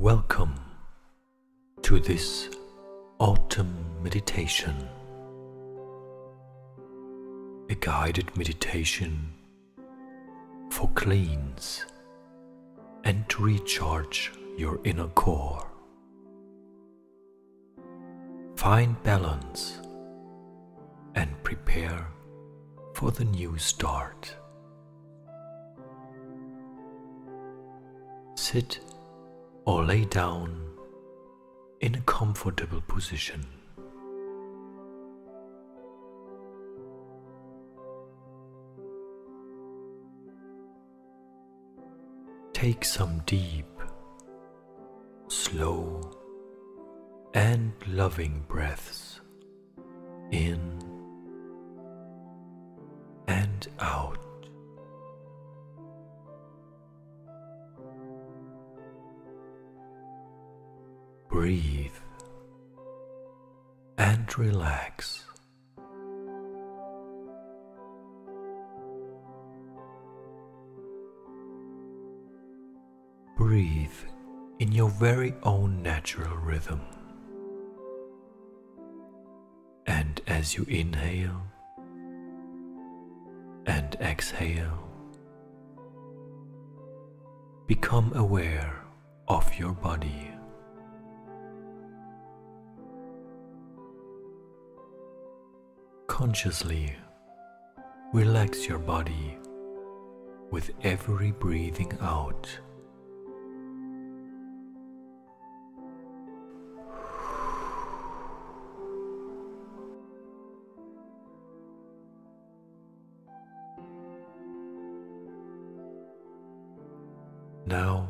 Welcome to this autumn meditation, a guided meditation for cleans and to recharge your inner core. Find balance and prepare for the new start. Sit or lay down in a comfortable position. Take some deep, slow, and loving breaths in and out. Breathe and relax. Breathe in your very own natural rhythm. And as you inhale and exhale, become aware of your body. Consciously relax your body with every breathing out. Now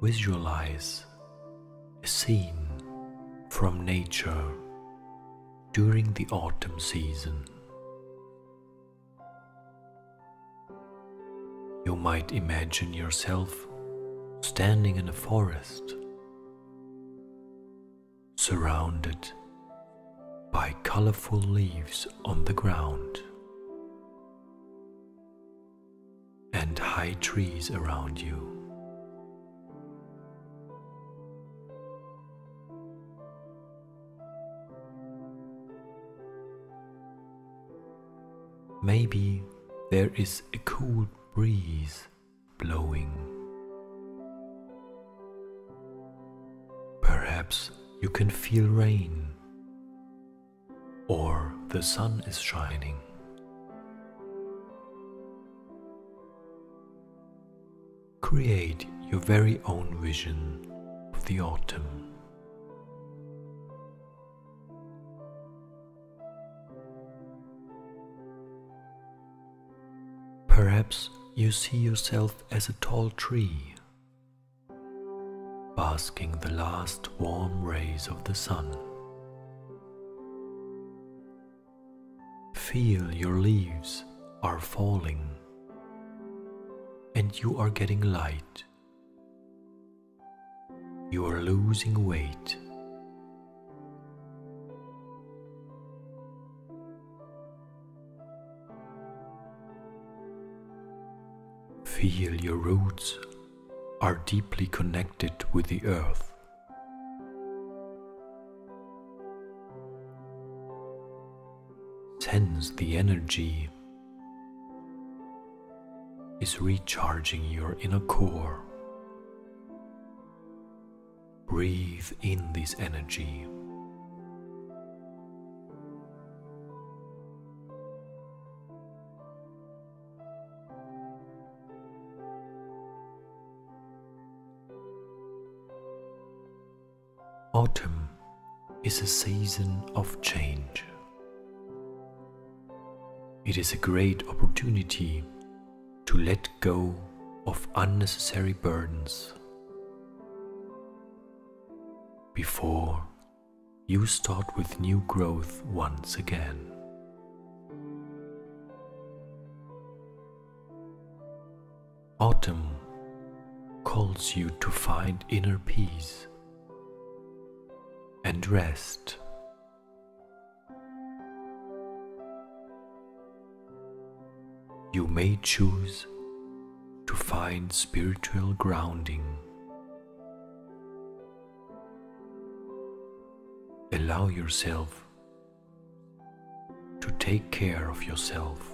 visualize a scene from nature during the autumn season. You might imagine yourself standing in a forest, surrounded by colorful leaves on the ground and high trees around you. Maybe there is a cool breeze blowing. Perhaps you can feel rain or the sun is shining. Create your very own vision of the autumn. Perhaps you see yourself as a tall tree, basking the last warm rays of the sun. Feel your leaves are falling and you are getting light. You are losing weight. Feel your roots are deeply connected with the earth. Sense the energy is recharging your inner core. Breathe in this energy. Autumn is a season of change. It is a great opportunity to let go of unnecessary burdens before you start with new growth once again. Autumn calls you to find inner peace and rest. You may choose to find spiritual grounding. Allow yourself to take care of yourself.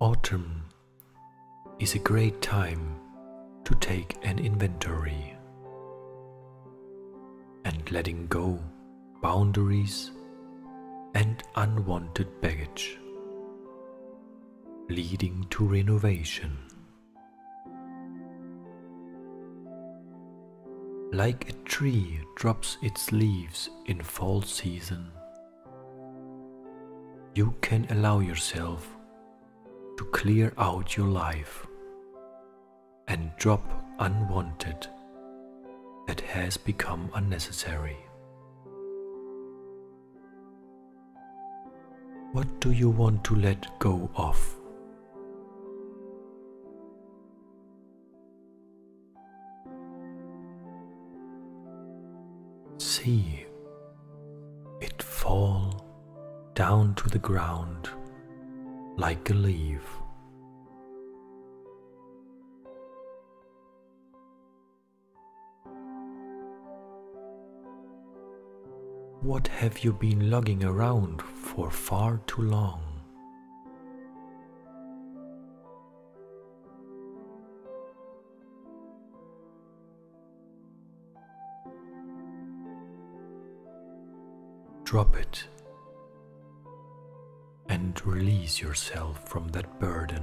Autumn is a great time to take an inventory and letting go boundaries and unwanted baggage, leading to renovation. Like a tree drops its leaves in fall season, you can allow yourself to clear out your life and drop unwanted that has become unnecessary. What do you want to let go of? See it fall down to the ground like a leaf. What have you been lugging around for far too long? Drop it release yourself from that burden.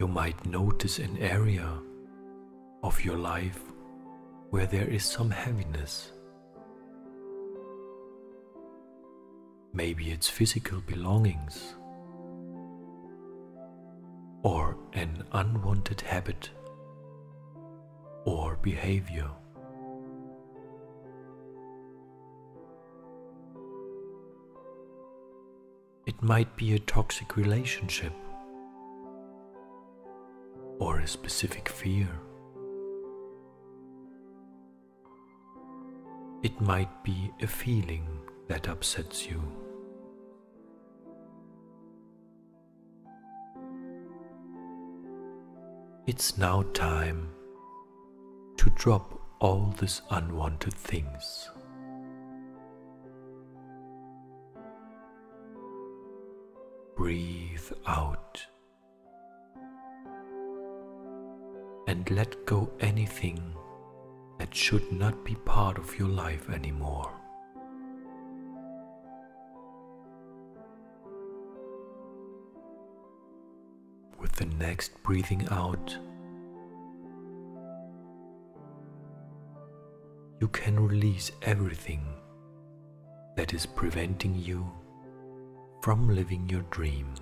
You might notice an area of your life where there is some heaviness. Maybe it's physical belongings or an unwanted habit or behavior. It might be a toxic relationship or a specific fear. It might be a feeling that upsets you. It's now time to drop all these unwanted things. Breathe out and let go anything that should not be part of your life anymore. With the next breathing out, you can release everything that is preventing you from living your dream.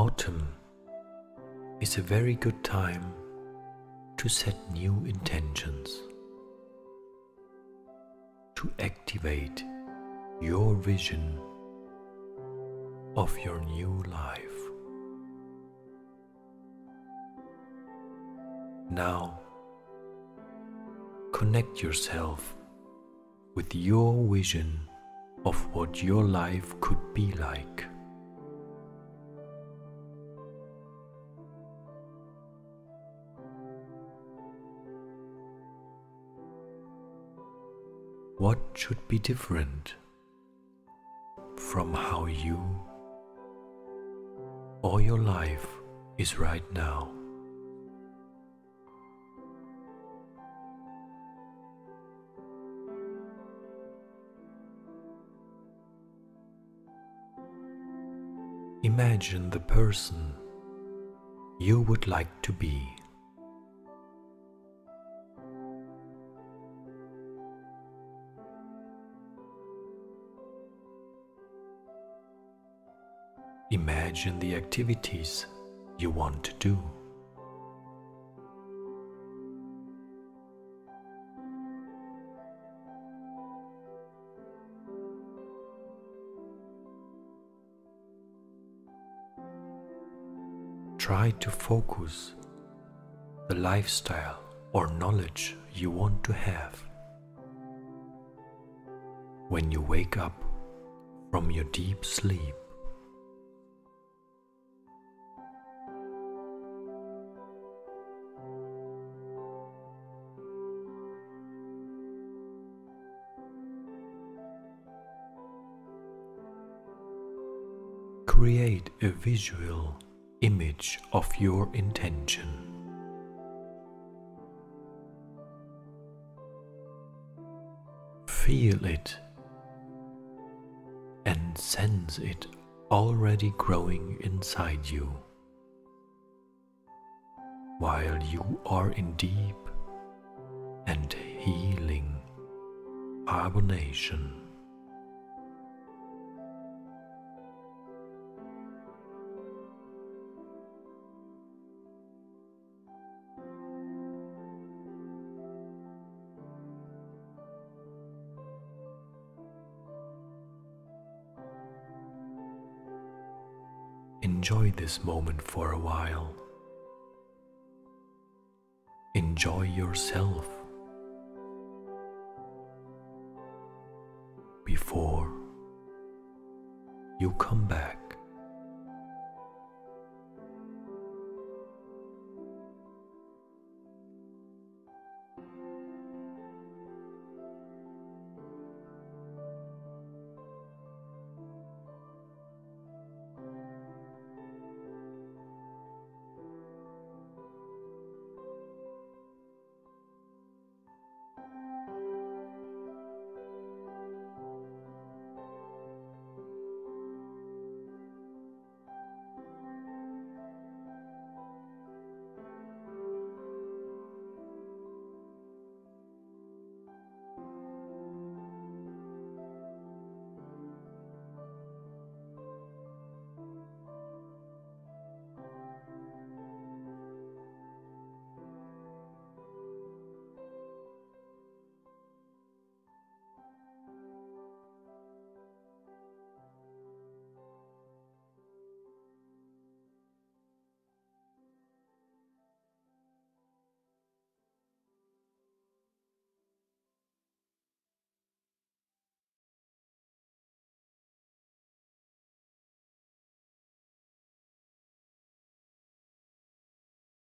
Autumn is a very good time to set new intentions, to activate your vision of your new life. Now, connect yourself with your vision of what your life could be like. What should be different from how you or your life is right now? Imagine the person you would like to be. Imagine the activities you want to do. Try to focus the lifestyle or knowledge you want to have. When you wake up from your deep sleep, create a visual image of your intention. Feel it and sense it already growing inside you while you are in deep and healing hibernation. Enjoy this moment for a while. Enjoy yourself before you come back.